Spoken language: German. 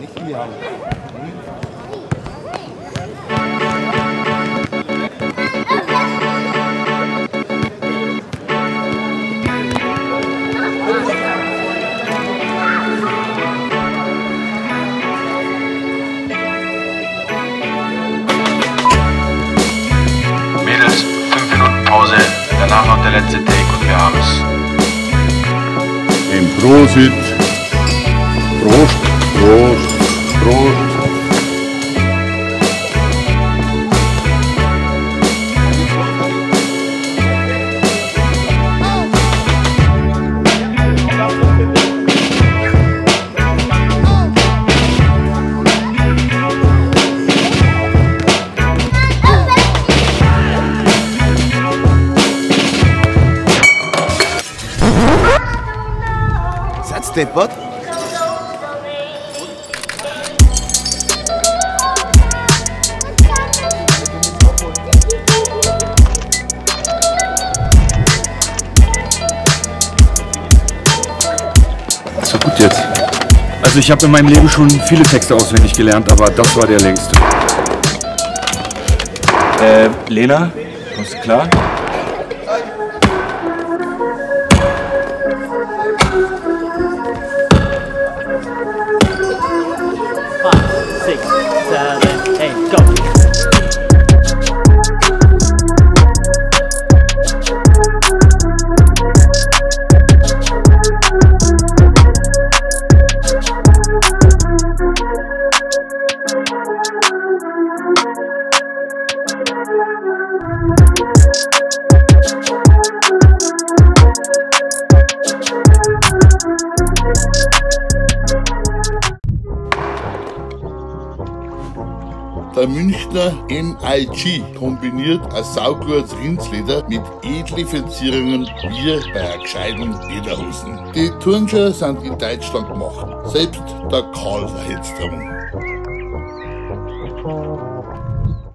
Nicht in die Hand. Mädels, fünf Minuten Pause, danach noch der letzte Take und wir haben's. Dem Prosit. Prost, Prost, road tes potes So gut jetzt. Also ich habe in meinem Leben schon viele Texte auswendig gelernt, aber das war der längste. Äh, Lena, kommst du klar? Five, six, seven, Der Münchner MIG kombiniert ein saugutes Rindsleder mit edle Verzierungen wie bei einer gescheiten Lederhosen. Die Turnschuhe sind in Deutschland gemacht. Selbst der Karl erhitzt drum.